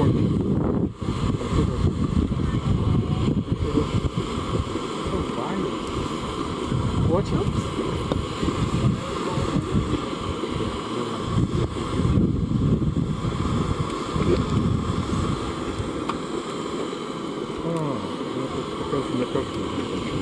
понял. Очень. А, ну, это как раз на карту.